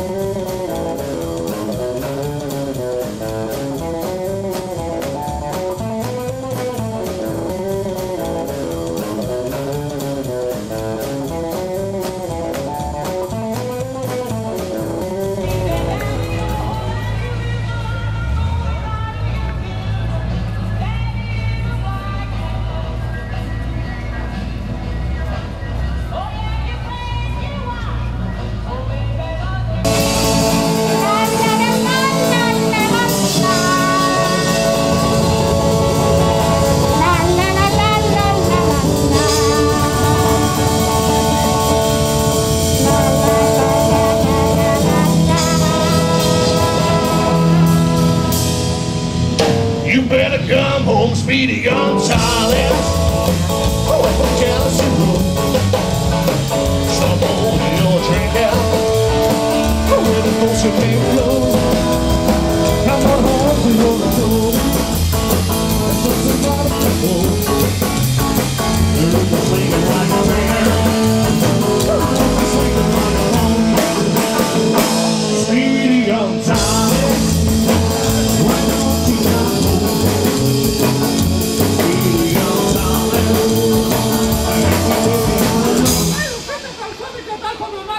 You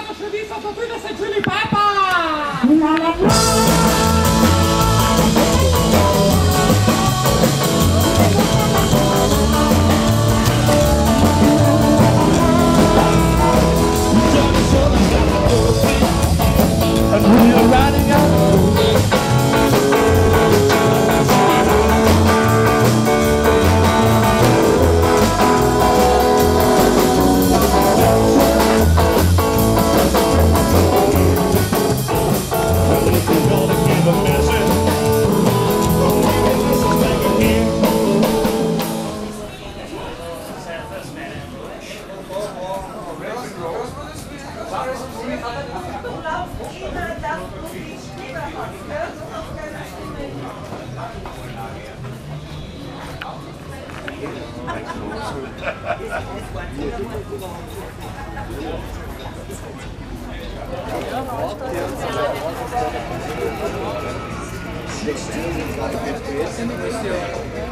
Buongiorno, Cedissa, sono qui da San Giulio Papa! Next year,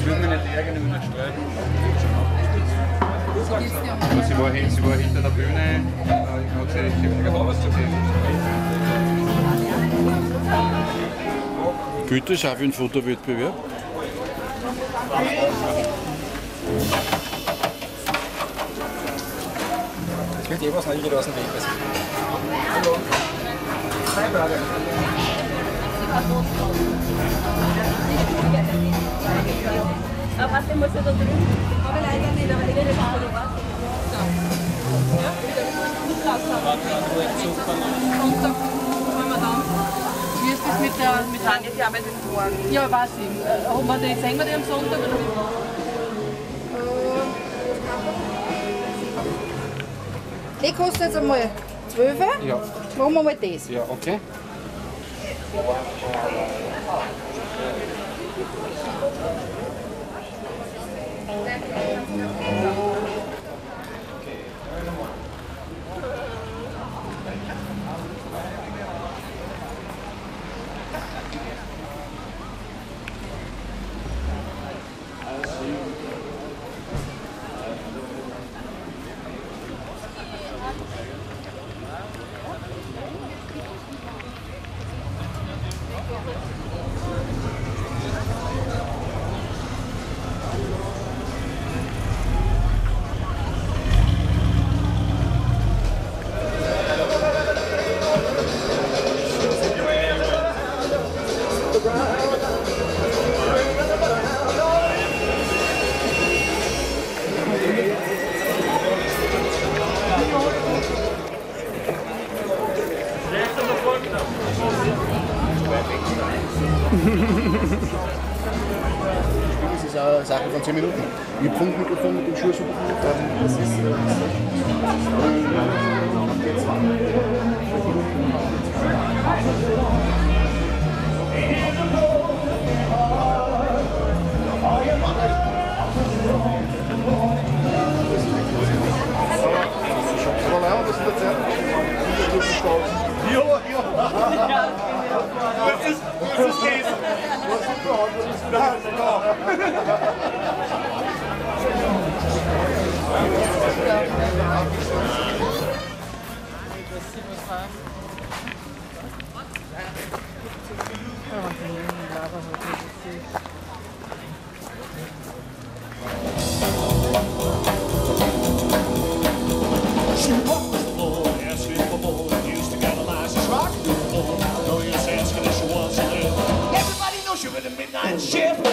Ich will mich nicht ärgern, ich will nicht streiten. Aber sie war, sie war hinter der Bühne, äh, ich habe sie, ich habe zu sehen. Güte, schaffe einen Fotowettbewerb. Ich will dir was nicht wieder aus dem Weg wissen. Hallo. Hi, Brother den muss ich da drüben? Habe ich leider nicht, aber die rede wir dann. Wie ist das mit der... Mit Tanja, die arbeitet morgen. Ja, weiß ich. Haben wir die, sehen wir die am Sonntag oder wie? Die kostet jetzt einmal 12. Ja, Machen wir mal das. ja, okay. il prend Shit.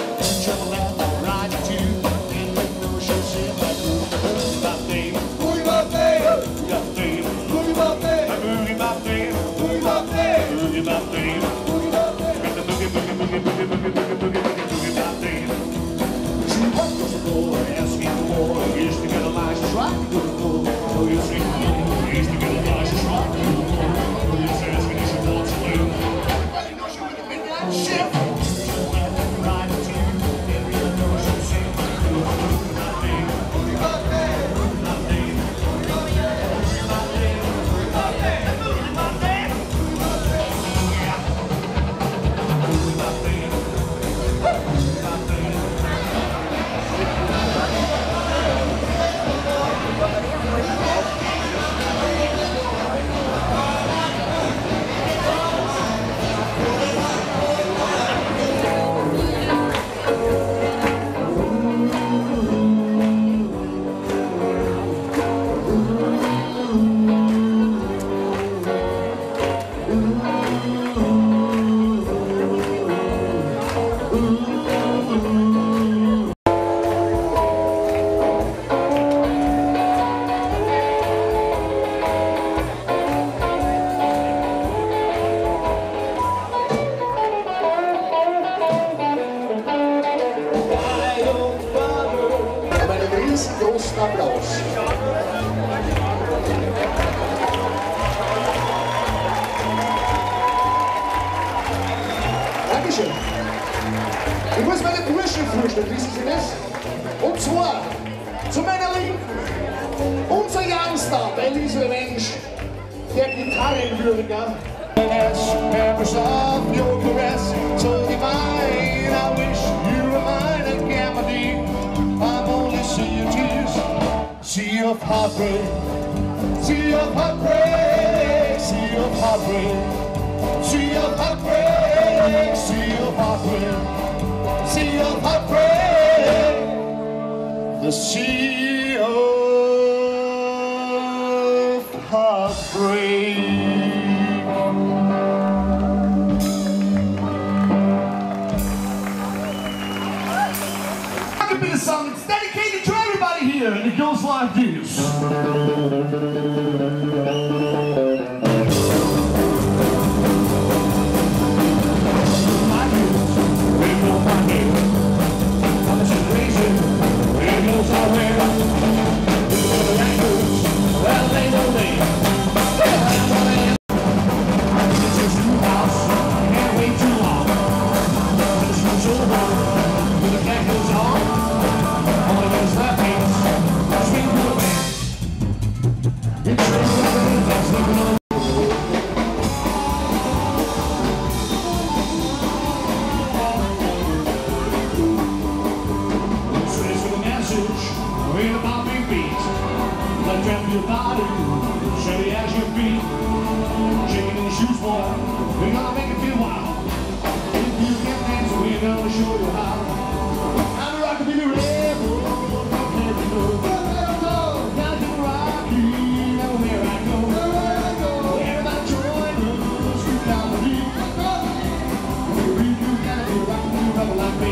besten Applaus. Dankeschön. Ich muss meine Burschen vorstellen, wissen Sie das? Und zwar zu meiner Linken unser Youngstar, der Liesel der Gitarrenwürger. heartbreak, to your heartbreak, to your heartbreak, to your heartbreak, to your heartbreak, to your heartbreak. The sea.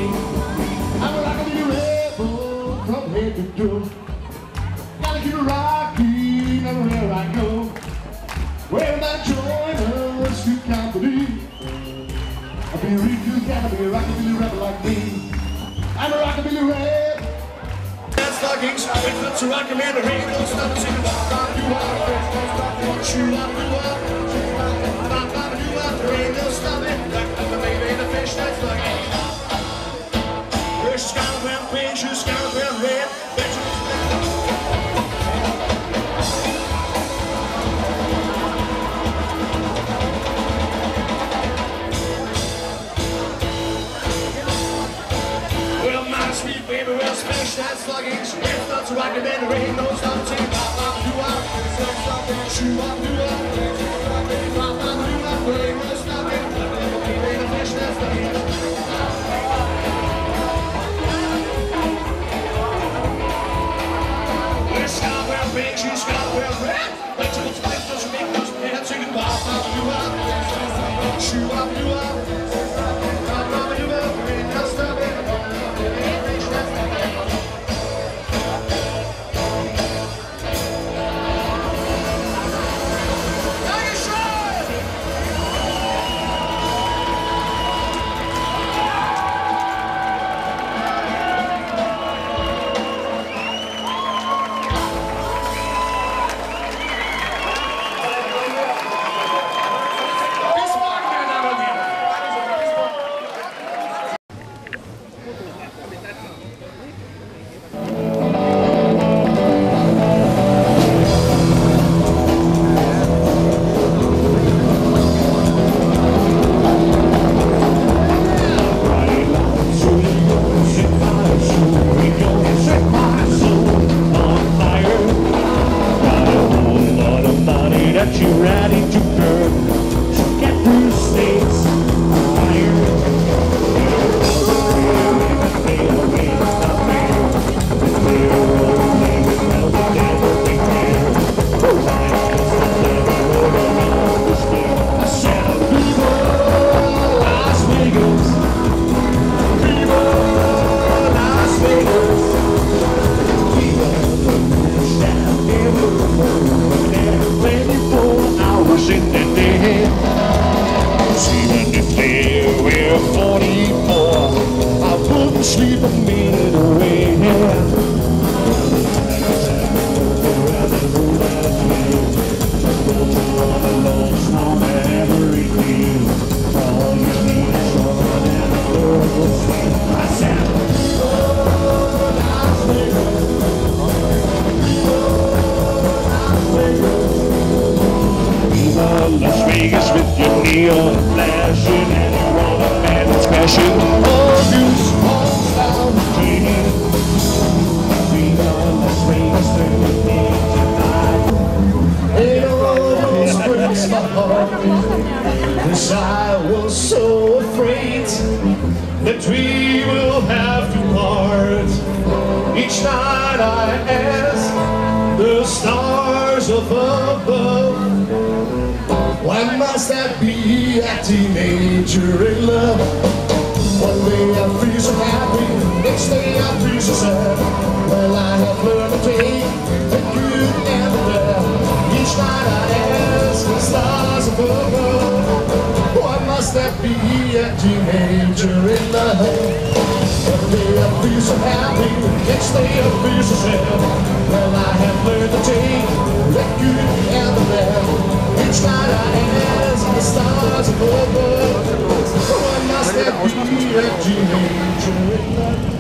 I'm a rockin' rebel from head to toe. Gotta keep rockin' everywhere I go. Where my joiners to company. I'll be real, you gotta be a rockabilly rebel like me. I'm a rockabilly rebel. Rebel. Stop singing, walk on, you what you are, She gets nuts rocking and the rain don't stop. Bop, bop, doo, wop. Shoo, wop, doo, wop. Bop, bop, doo, wop. The rain don't stop it. Like the baby in the a brown pink, she's got a brown red. You it's left, doesn't make much head singing bop, bop, doo, wop. Shoo, wop, doo, wop. Bop, You're ready to stars above. Why must I be a teenager in love? One day I feel so happy, next day I feel so sad. Well, I have learned to take the good and the bad. Each night I ask the stars above. Why must I be a teenager in love? One day I feel so happy, next day I feel so sad. Well, I have learned to take the good and the bad. Each night I ask the stars above. Why must I be a teenager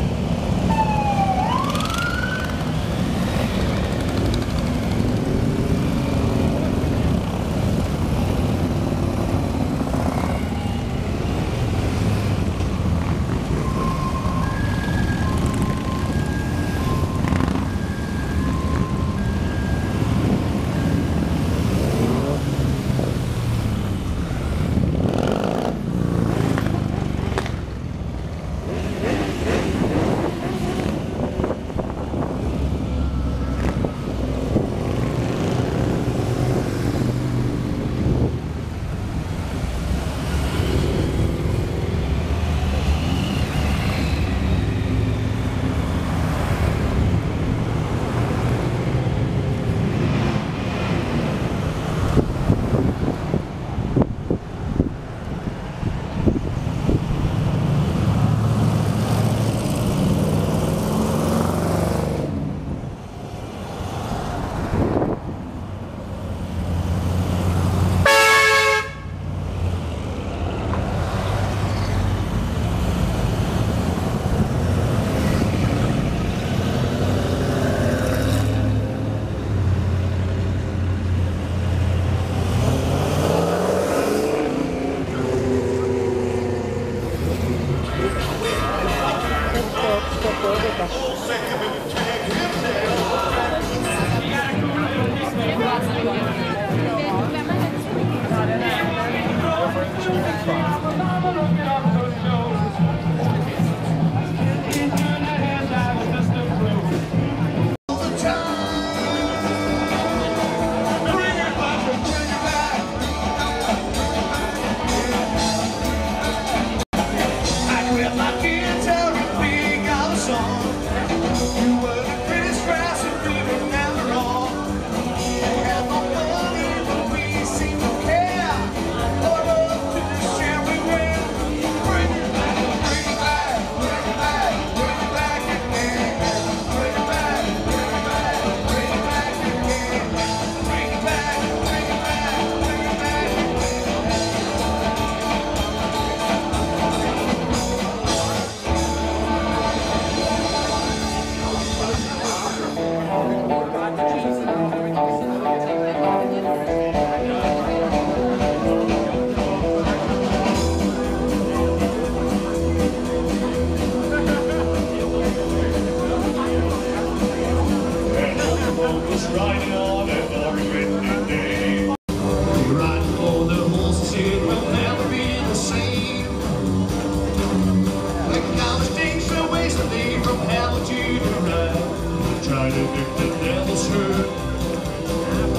If The devil's hurt.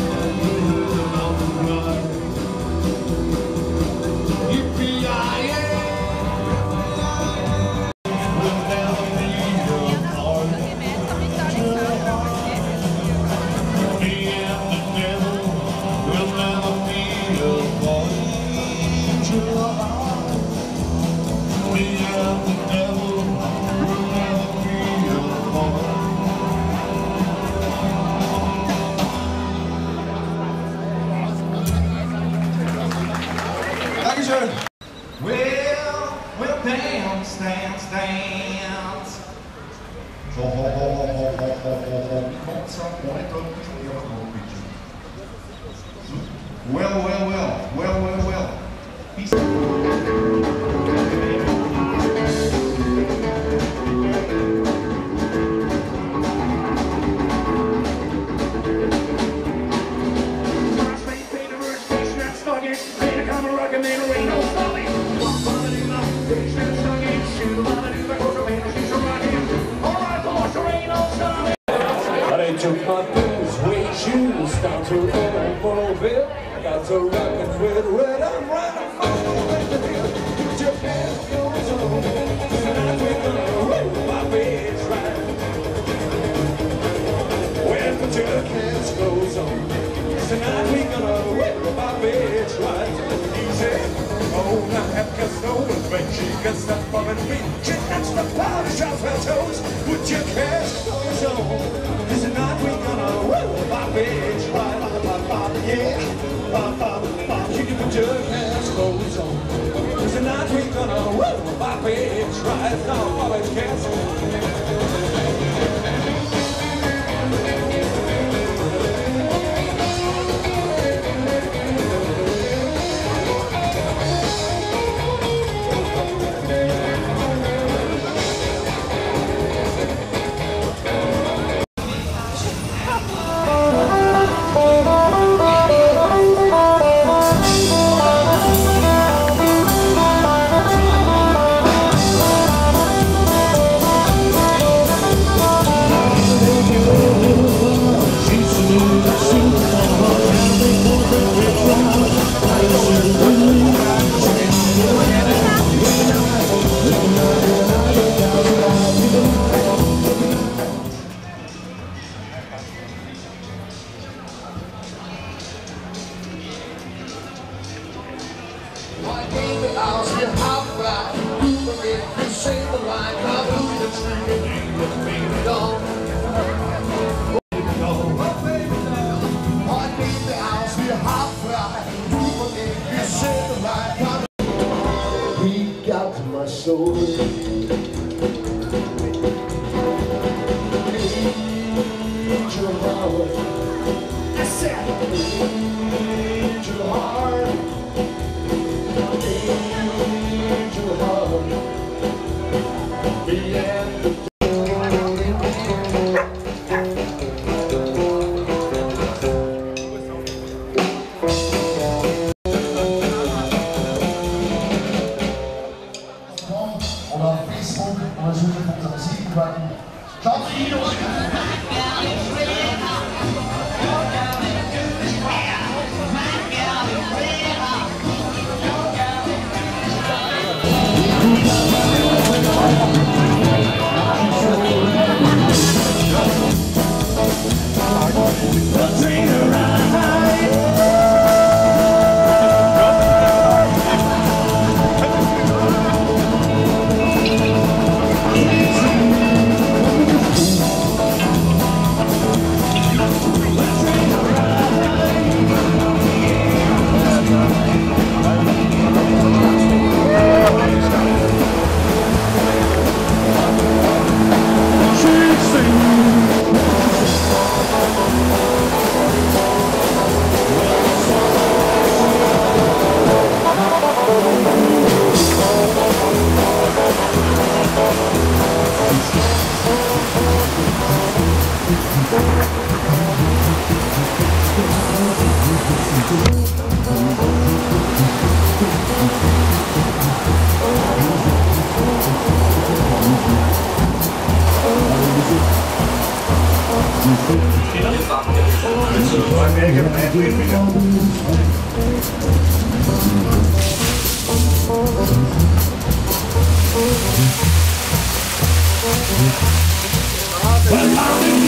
Hmm? Well, well, well, well, well, well. Peace. with, red. That's not what I can't aber schön kommt unsere Siegen warten. Schaut für ihn, Well,